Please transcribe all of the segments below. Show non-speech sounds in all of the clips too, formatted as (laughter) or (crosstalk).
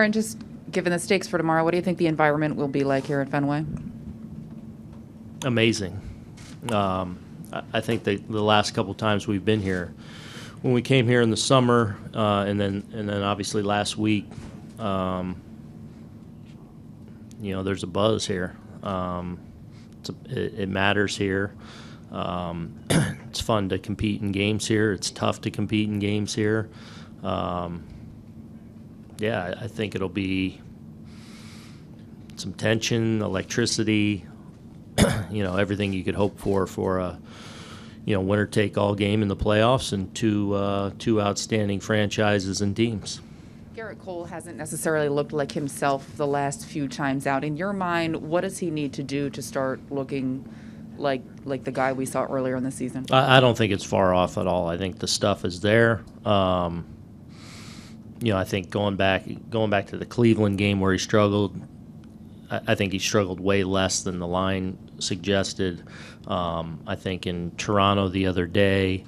Aaron, just given the stakes for tomorrow, what do you think the environment will be like here at Fenway? amazing. Um, I, think the, the last couple times we've been here, when we came here in the summer, uh, and then and then obviously last week, um, you know, there's a buzz here. Um, a, it, it matters here. Um, (clears throat) it's fun to compete in games here. It's tough to compete in games here. Um, yeah, I, think it'll be some tension, electricity, (clears throat) you know everything you could hope for for a you know winner take all game in the playoffs and two uh, two outstanding franchises and teams. Gerrit Cole hasn't necessarily looked like himself the last few times out. In your mind, what does he need to do to start looking like like the guy we saw earlier in the season? I, I don't think it's far off at all. I think the stuff is there. Um, you know, I think going back going back to the Cleveland game where he struggled, I, I think he struggled way less than the line suggested. Um, I think in Toronto the other day,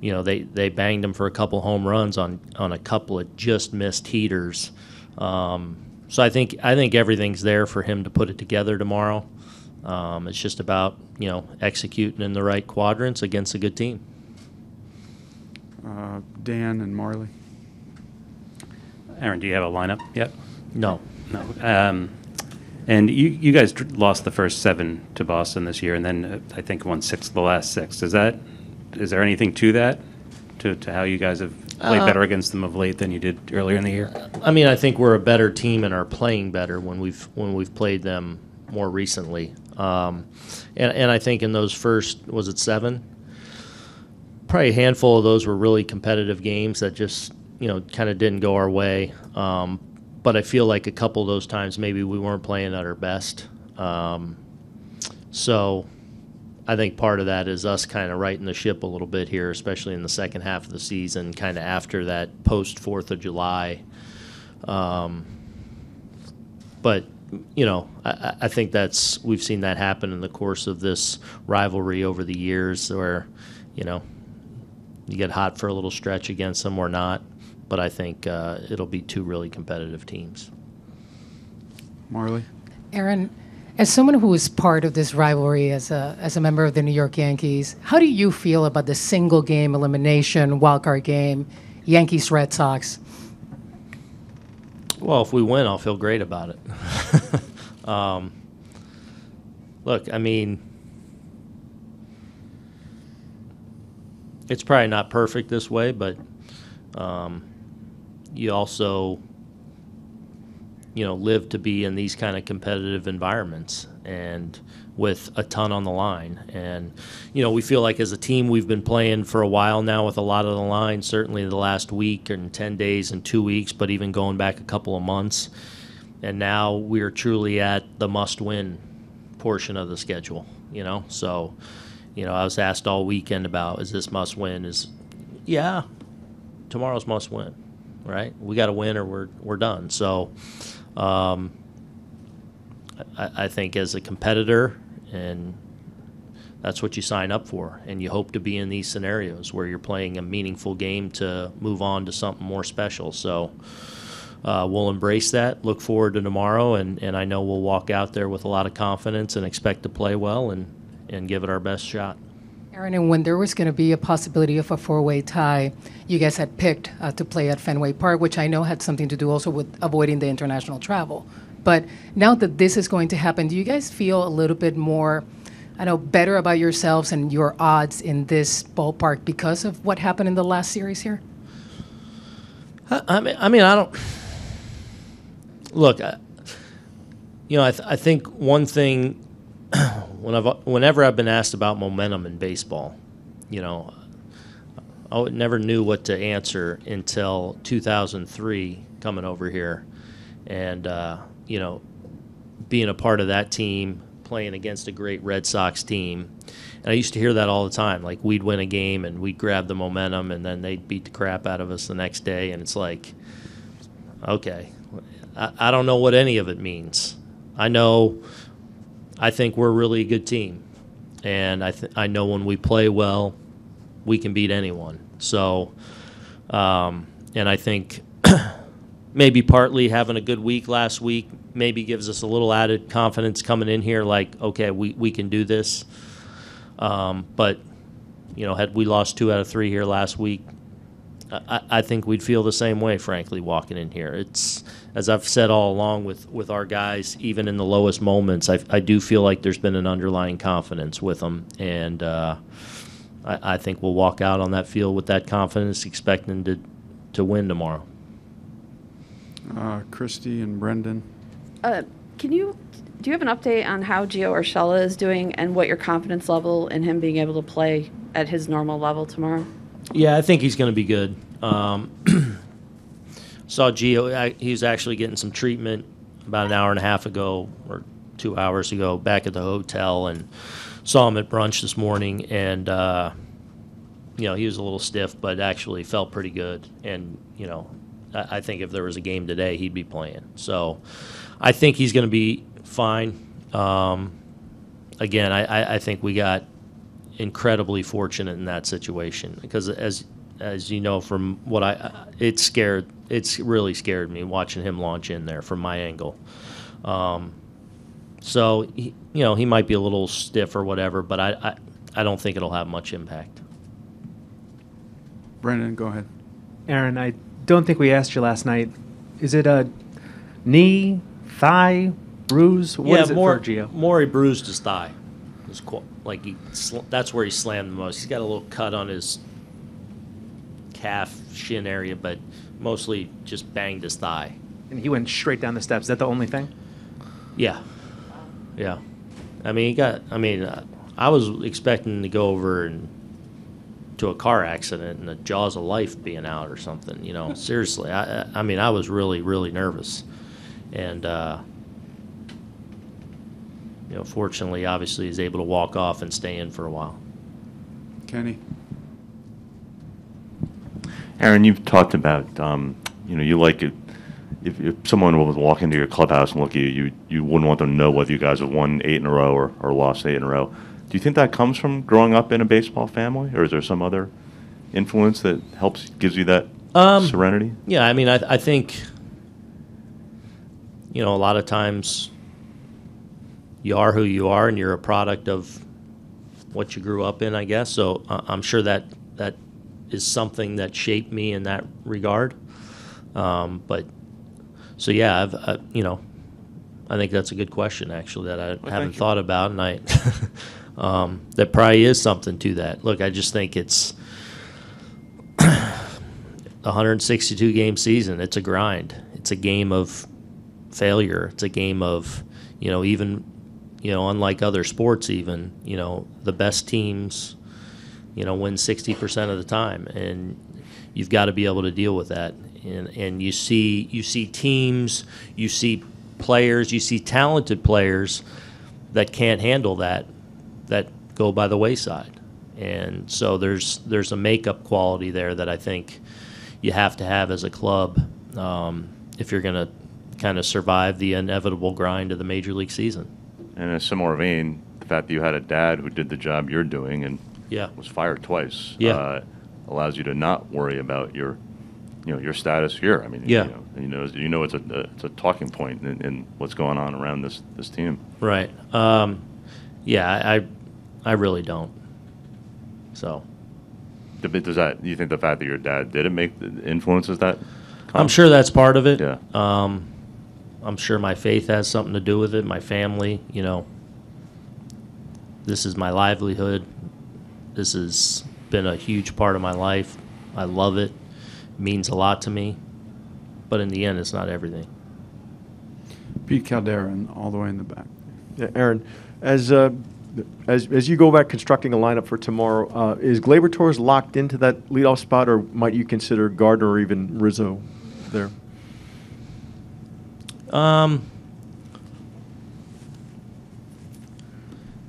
you know, they, they banged him for a couple home runs on, on a couple of just missed heaters. Um, so I think I think everything's there for him to put it together tomorrow. Um, it's just about you know executing in the right quadrants against a good team. Uh, Dan and Marley. Aaron, do you have a lineup yet? No, No. Um, and you, you guys dr- lost the first seven to Boston this year, and then uh, I think won six the last six. Is that is there anything to that, to, to how you guys have played Uh, better against them of late than you did earlier in the year? I mean I think we're a better team and are playing better when we've when we've played them more recently. Um, and and I think in those first was it seven, probably a handful of those were really competitive games that just you know kind of didn't go our way. Um, but I feel like a couple of those times maybe we weren't playing at our best. Um, so I think part of that is us kind of righting the ship a little bit here, especially in the second half of the season, kind of after that post Fourth of July. Um, but you know, I- I, think that's we've seen that happen in the course of this rivalry over the years, where you know you get hot for a little stretch against them or not. But I think uh, it'll be two really competitive teams. Marley. Aaron, as someone who is part of this rivalry as a, as a member of the New York Yankees, how do you feel about the single game elimination wildcard game, Yankees Red Sox? Well, if we win, I'll feel great about it. (laughs) um, look, I mean, it's probably not perfect this way, but um, you also, you know, live to be in these kind of competitive environments and with a ton on the line. And, you know, we feel like as a team, we've been playing for a while now with a lot of the line, certainly the last week and 10 days and two weeks, but even going back a couple of months. And now we're truly at the must win portion of the schedule, you know? So, you know, I was asked all weekend about is this must win? Is, yeah, tomorrow's must win, right? We got to win or we're, we're done. So, um, I, I think as a competitor, and that's what you sign up for, and you hope to be in these scenarios where you're playing a meaningful game to move on to something more special. So uh, we'll embrace that. Look forward to tomorrow, and, and I know we'll walk out there with a lot of confidence and expect to play well and, and give it our best shot. Aaron, and when there was going to be a possibility of a four-way tie, you guys had picked uh, to play at Fenway Park, which I know had something to do also with avoiding the international travel. But now that this is going to happen, do you guys feel a little bit more, I know, better about yourselves and your odds in this ballpark because of what happened in the last series here? I, I mean, I mean, I don't look. I, you know, I, th- I think one thing (clears throat) when I've whenever I've been asked about momentum in baseball, you know, I never knew what to answer until 2003 coming over here, and uh, you know, being a part of that team, playing against a great Red Sox team. And I used to hear that all the time. Like we'd win a game and we'd grab the momentum, and then they'd beat the crap out of us the next day. And it's like, okay, I, I don't know what any of it means. I know, I think we're really a good team, and I th- I know when we play well, we can beat anyone. So, um, and I think (clears throat) maybe partly having a good week last week maybe gives us a little added confidence coming in here. Like, okay, we we can do this. Um, but you know, had we lost two out of three here last week, I, I- I think we'd feel the same way, frankly, walking in here. It's as I've said all along with with our guys, even in the lowest moments, I, I do feel like there's been an underlying confidence with them, and uh, I, I think we'll walk out on that field with that confidence, expecting to to win tomorrow. Uh, Christy and Brendan. Uh, Can you, do you have an update on how Gio Urshela is doing and what your confidence level in him being able to play at his normal level tomorrow? Yeah, I think he's going to be good. Um, (clears throat) saw Gio. I, he was actually getting some treatment about an hour and a half ago or two hours ago back at the hotel and saw him at brunch this morning. And, uh, you know, he was a little stiff, but actually felt pretty good. And, you know, I, I think if there was a game today, he'd be playing. So I think he's going to be fine. Um, again, I, I, I think we got incredibly fortunate in that situation because as as you know from what I it scared it's really scared me watching him launch in there from my angle. Um, so he, you know he might be a little stiff or whatever, but I, I I don't think it'll have much impact. Brendan, go ahead. Aaron, I don't think we asked you last night. Is it a knee, thigh, bruise? what What is it more, for Gio? more he bruised his thigh. It's qu- like he sl- that's where he slammed the most. He's got a little cut on his calf shin area, but mostly just banged his thigh. And he went straight down the steps. Is that the only thing? Yeah, yeah. I mean, he got. I mean, uh, I was expecting to go over and to a car accident and the jaws of life being out or something. You know, (laughs) seriously. I, I I mean, I was really, really nervous, and uh, you know, fortunately, obviously, he's able to walk off and stay in for a while. Kenny. Aaron, you've talked about, um, you know, you like it. If, if someone was walk into your clubhouse and look at you, you, you wouldn't want them to know whether you guys have won eight in a row or, or lost eight in a row. Do you think that comes from growing up in a baseball family, or is there some other influence that helps gives you that Um, serenity? Yeah, I mean, I, I think, you know, a lot of times you are who you are and you're a product of what you grew up in, I guess. So uh, I'm sure that that is something that shaped me in that regard. Um, but so, yeah, I've, I, you know, I think that's a good question, actually, that I haven't thought about. And I, (laughs) um, that probably is something to that. Look, I just think it's, a 162 game season. It's a grind. It's a game of failure. It's a game of, you know, even, you know, unlike other sports, even, you know, the best teams, you know, win 60% of the time. And you've got to be able to deal with that. And, and you see, you see teams, you see players, you see talented players that can't handle that, that go by the wayside. And so there's there's a makeup quality there that I think you have to have as a club um, if you're going to kind of survive the inevitable grind of the major league season. And in a similar vein, the fact that you had a dad who did the job you're doing and Yeah. was fired twice Yeah. uh, allows you to not worry about your, you know, your status here. I mean, Yeah. you know, you know, you know it's a it's a talking point in, in what's going on around this this team. Right. Um, yeah, I I really don't. So Does that? Do you think the fact that your dad did it make influences that? I'm sure that's part of it. Yeah. Um, I'm sure my faith has something to do with it. My family, you know, this is my livelihood. This has been a huge part of my life. I love it. it means a lot to me. But in the end, it's not everything. Pete Caldera, and all the way in the back. Yeah, Aaron, as, uh, as, as you go about constructing a lineup for tomorrow, uh, is Gleyber Torres locked into that leadoff spot, or might you consider Gardner or even Rizzo there? Um,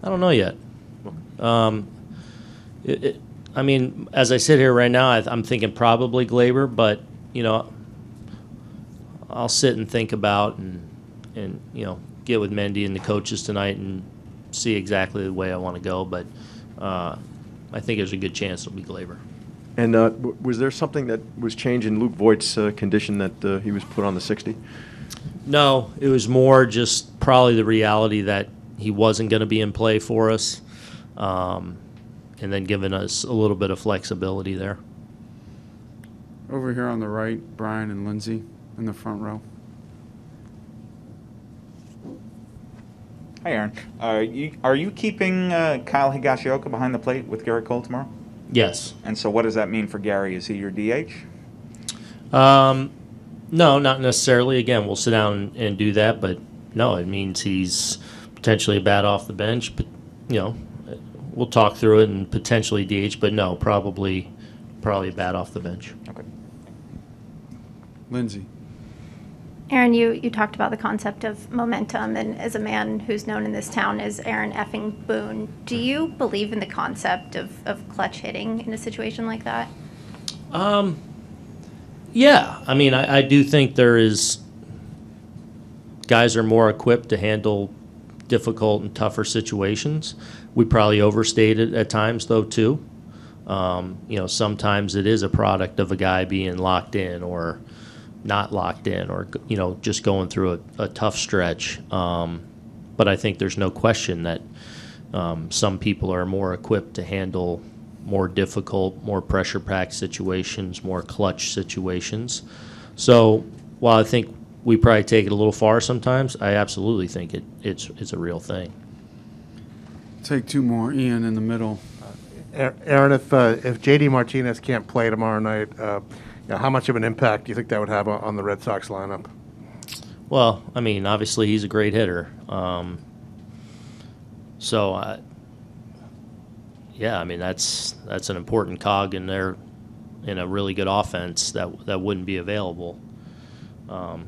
I don't know yet. Um, it, it, I mean, as I sit here right now, I, I'm thinking probably Gleyber, but you know, I'll sit and think about and and you know get with Mendy and the coaches tonight and see exactly the way I want to go. But uh, I think there's a good chance it'll be Gleyber. And uh, w- was there something that was changed in Luke Voit's uh, condition that uh, he was put on the 60? No, it was more just probably the reality that he wasn't going to be in play for us, um, and then giving us a little bit of flexibility there. Over here on the right, Brian and Lindsay in the front row. Hi, Aaron. Are you, are you keeping uh, Kyle Higashioka behind the plate with Gerrit Cole tomorrow? Yes. And so, what does that mean for Gary? Is he your DH? Um, no, not necessarily. Again, we'll sit down and do that, but no, it means he's potentially a bat off the bench. But you know, we'll talk through it and potentially DH. But no, probably, probably a bat off the bench. Okay. Lindsay. Aaron, you, you talked about the concept of momentum, and as a man who's known in this town as Aaron effing Boone, do you believe in the concept of, of clutch hitting in a situation like that? Um, yeah, I mean, I, I do think there is guys are more equipped to handle difficult and tougher situations. We probably overstate it at times, though, too. Um, you know, sometimes it is a product of a guy being locked in or not locked in or, you know, just going through a, a tough stretch. Um, but I think there's no question that um, some people are more equipped to handle more difficult, more pressure packed situations, more clutch situations. So while I think we probably take it a little far sometimes, I absolutely think it, it's, it's a real thing. Take two more. Ian in the middle. Aaron, if, uh, if JD Martinez can't play tomorrow night, uh, you know, how much of an impact do you think that would have on, on the Red Sox lineup? Well, I mean, obviously he's a great hitter. Um, so, uh, yeah, I mean that's that's an important cog in there, in a really good offense that that wouldn't be available. Um,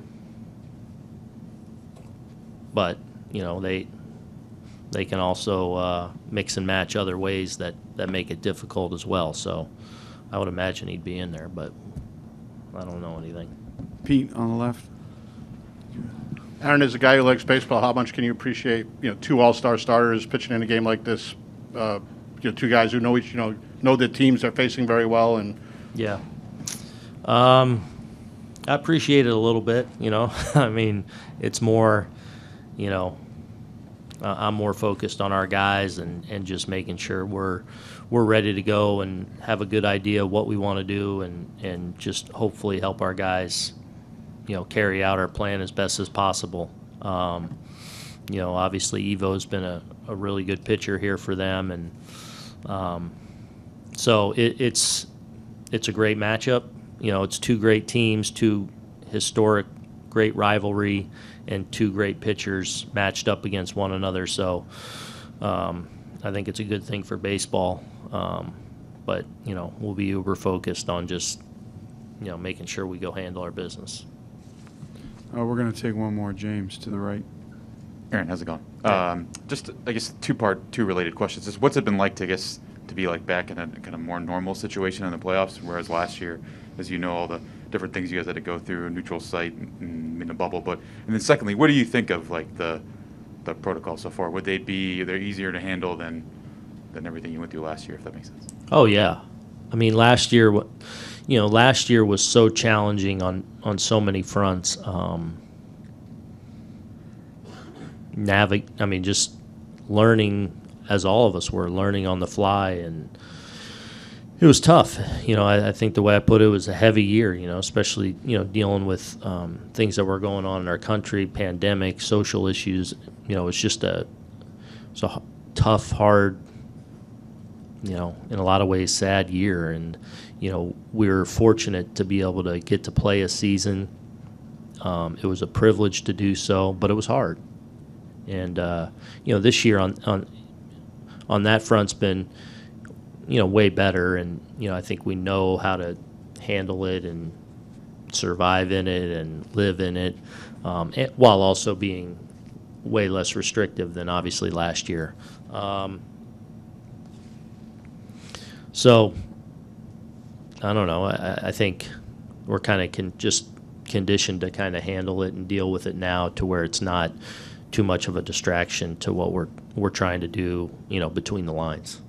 but you know they they can also uh, mix and match other ways that that make it difficult as well. So, I would imagine he'd be in there, but I don't know anything. Pete on the left. Aaron, is a guy who likes baseball, how much can you appreciate, you know, two all-star starters pitching in a game like this? Uh, you know, two guys who know each, you know, know the teams they're facing very well, and Yeah. Um, I appreciate it a little bit, you know. (laughs) I mean, it's more, you know, uh, I'm more focused on our guys and, and just making sure we're we're ready to go and have a good idea of what we want to do and, and just hopefully help our guys, you know, carry out our plan as best as possible. Um, you know, obviously Evo's been a, a really good pitcher here for them, and um, so it, it's it's a great matchup. You know, it's two great teams, two historic, great rivalry, and two great pitchers matched up against one another. So um, I think it's a good thing for baseball. Um, but you know, we'll be uber focused on just you know making sure we go handle our business. Uh, we're going to take one more. James to the right. Aaron, how's it going? Um, just, I guess, two part, two related questions. Just what's it been like to, I guess, to be like back in a kind of more normal situation in the playoffs, whereas last year, as you know, all the different things you guys had to go through, neutral site and in the bubble. But and then secondly, what do you think of like the the protocol so far? Would they be they're easier to handle than than everything you went through last year, if that makes sense? Oh yeah, I mean last year, you know, last year was so challenging on on so many fronts. Um, navig, I mean, just learning as all of us were learning on the fly, and it was tough. You know, I, I think the way I put it was a heavy year. You know, especially you know dealing with um, things that were going on in our country, pandemic, social issues. You know, it's just a it's a tough, hard you know, in a lot of ways, sad year. And, you know, we were fortunate to be able to get to play a season. Um, it was a privilege to do so, but it was hard. And, uh, you know, this year on, on, on that front's been, you know, way better. And, you know, I think we know how to handle it and survive in it and live in it, um, and, while also being way less restrictive than obviously last year. Um, so, I don't know. I, I think we're kind of just conditioned to kind of handle it and deal with it now to where it's not too much of a distraction to what we're we're trying to do, you know, between the lines.